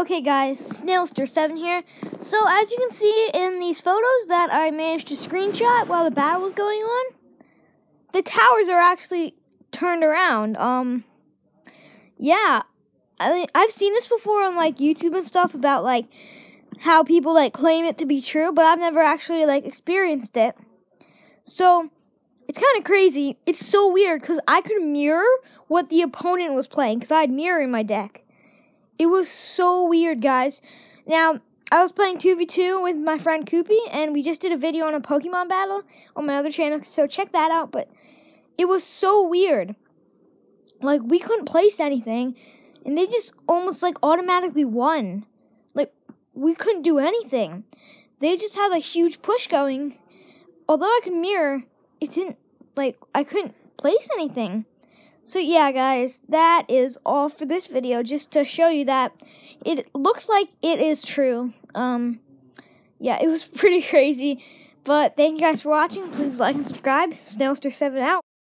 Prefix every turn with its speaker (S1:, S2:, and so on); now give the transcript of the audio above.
S1: Okay guys, Snailster7 here. So as you can see in these photos that I managed to screenshot while the battle was going on, the towers are actually turned around. Um, yeah, I, I've seen this before on like YouTube and stuff about like how people like claim it to be true, but I've never actually like experienced it. So it's kind of crazy. It's so weird because I could mirror what the opponent was playing because I had mirror in my deck. It was so weird, guys. Now, I was playing 2v2 with my friend Koopy, and we just did a video on a Pokemon battle on my other channel, so check that out. But it was so weird. Like, we couldn't place anything, and they just almost, like, automatically won. Like, we couldn't do anything. They just had a huge push going. Although I could mirror, it didn't, like, I couldn't place anything. So yeah, guys, that is all for this video, just to show you that it looks like it is true. Um, yeah, it was pretty crazy. But thank you guys for watching. Please like and subscribe. Snailster7 out.